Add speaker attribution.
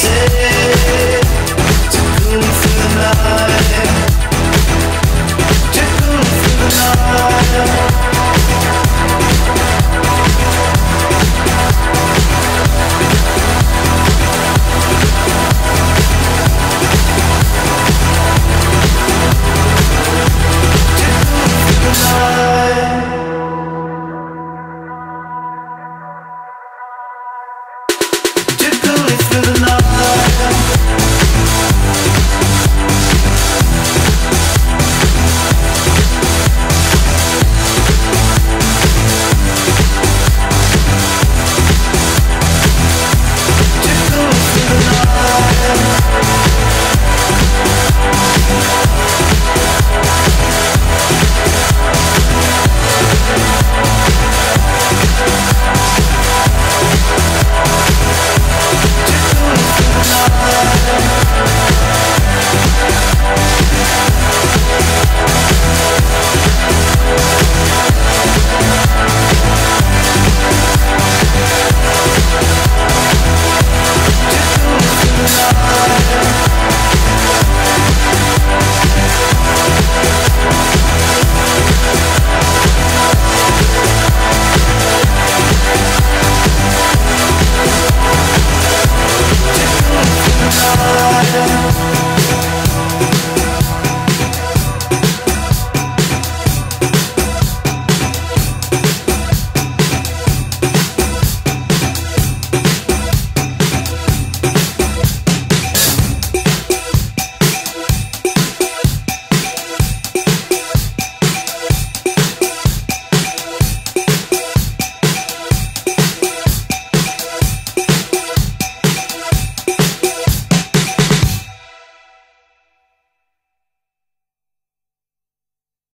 Speaker 1: Say